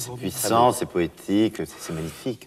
C'est puissant, c'est poétique, c'est magnifique.